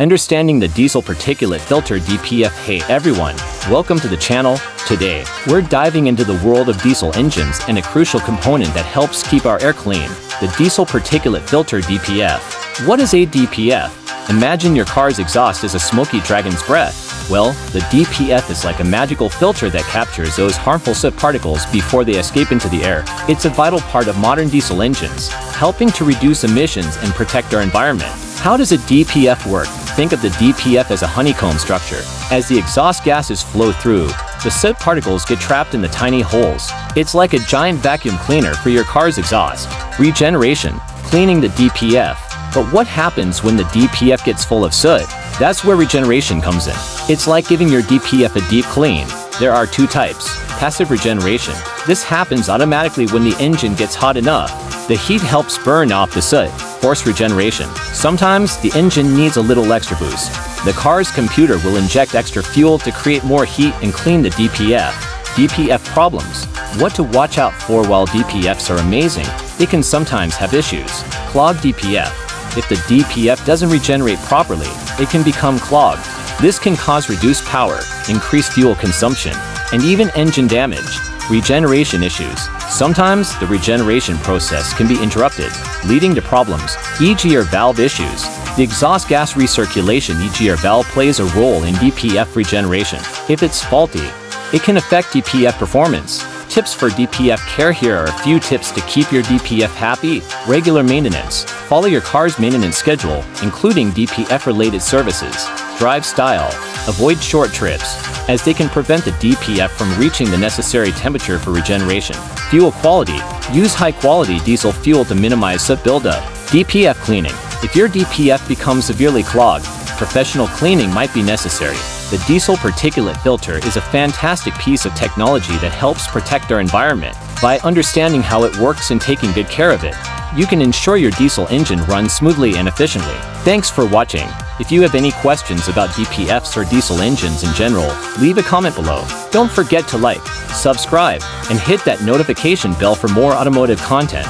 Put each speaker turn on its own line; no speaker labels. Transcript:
Understanding the diesel particulate filter DPF Hey everyone, welcome to the channel. Today, we're diving into the world of diesel engines and a crucial component that helps keep our air clean, the diesel particulate filter DPF. What is a DPF? Imagine your car's exhaust is a smoky dragon's breath. Well, the DPF is like a magical filter that captures those harmful soot particles before they escape into the air. It's a vital part of modern diesel engines, helping to reduce emissions and protect our environment. How does a DPF work? Think of the DPF as a honeycomb structure. As the exhaust gases flow through, the soot particles get trapped in the tiny holes. It's like a giant vacuum cleaner for your car's exhaust. Regeneration, cleaning the DPF. But what happens when the DPF gets full of soot? That's where regeneration comes in. It's like giving your DPF a deep clean. There are two types. Passive regeneration. This happens automatically when the engine gets hot enough. The heat helps burn off the soot force regeneration. Sometimes the engine needs a little extra boost. The car's computer will inject extra fuel to create more heat and clean the DPF. DPF problems. What to watch out for while DPFs are amazing, they can sometimes have issues. Clogged DPF. If the DPF doesn't regenerate properly, it can become clogged. This can cause reduced power, increased fuel consumption, and even engine damage. Regeneration issues. Sometimes the regeneration process can be interrupted, leading to problems, EGR valve issues. The exhaust gas recirculation EGR valve plays a role in DPF regeneration. If it's faulty, it can affect DPF performance. Tips for DPF care Here are a few tips to keep your DPF happy. Regular maintenance. Follow your car's maintenance schedule, including DPF-related services. Drive style. Avoid short trips, as they can prevent the DPF from reaching the necessary temperature for regeneration. Fuel quality. Use high-quality diesel fuel to minimize soot buildup. DPF cleaning. If your DPF becomes severely clogged, professional cleaning might be necessary. The diesel particulate filter is a fantastic piece of technology that helps protect our environment. By understanding how it works and taking good care of it, you can ensure your diesel engine runs smoothly and efficiently. Thanks for watching. If you have any questions about DPFs or diesel engines in general, leave a comment below. Don't forget to like, subscribe, and hit that notification bell for more automotive content.